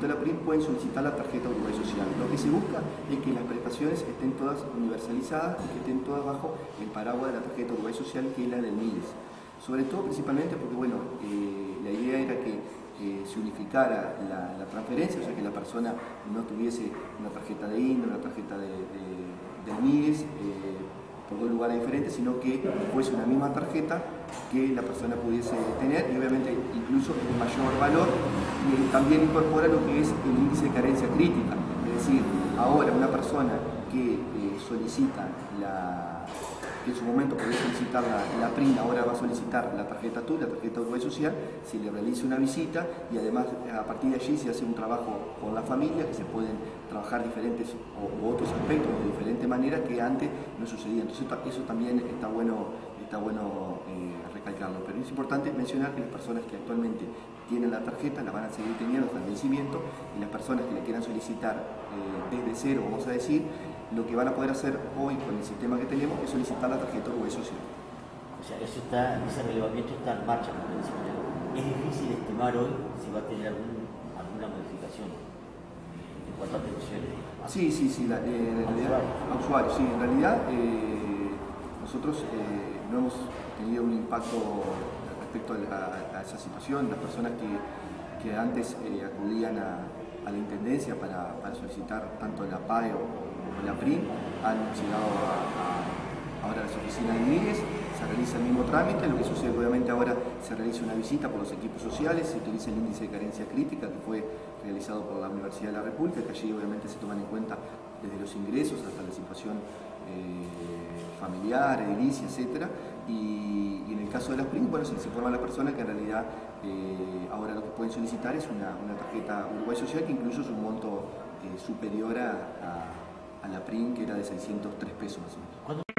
de la PRIM pueden solicitar la tarjeta Uruguay Social. Lo que se busca es que las prestaciones estén todas universalizadas y que estén todas bajo el paraguas de la tarjeta Uruguay Social, que es la del MIDES. Sobre todo, principalmente, porque bueno, eh, la idea era que se unificara la, transferencia, o sea que la persona no tuviese una tarjeta de INDO, una tarjeta de, de, MIDES, eh, por dos lugares diferentes, sino que fuese una misma tarjeta que la persona pudiese tener y obviamente incluso un mayor valor y también incorpora lo que es el índice de carencia crítica, es decir, ahora una persona que eh, solicita la que en su momento podía solicitar la, la PRIN, ahora va a solicitar la tarjeta TUR, la tarjeta Uruguay Social, se le realiza una visita y además a partir de allí se hace un trabajo con la familia, que se pueden trabajar diferentes o, otros aspectos de diferente manera que antes no sucedía. Entonces eso también está bueno, está bueno eh, recalcarlo. Pero es importante mencionar que las personas que actualmente tienen la tarjeta la van a seguir teniendo hasta el vencimiento y las personas que la quieran solicitar eh, desde cero, vamos a decir, lo que van a poder hacer hoy con el sistema que tenemos es solicitar la tarjeta Uruguay Social. O sea, eso está, ese relevamiento está en marcha, como decía. Es difícil estimar hoy si va a tener alguna modificación en cuanto a atenciones. Sí, sí, sí, la, eh, en realidad, a usuarios, sí, en realidad eh, nosotros eh, no hemos tenido un impacto respecto a, esa situación, las personas que, antes acudían a, la Intendencia para, solicitar tanto el APAE o la PRI, han llegado a, ahora a las oficinas de MIDES, se realiza el mismo trámite, lo que sucede obviamente ahora se realiza una visita por los equipos sociales, se utiliza el índice de carencia crítica que fue realizado por la Universidad de la República, que allí obviamente se toman en cuenta desde los ingresos hasta la situación eh, familiar, edilicia, etc. Y, en el caso de las PRI, bueno, se les informa a la persona que en realidad eh, ahora lo que pueden solicitar es una, tarjeta Uruguay Social que incluso es un monto eh, superior a a la PRIN, que era de 603 pesos más o menos.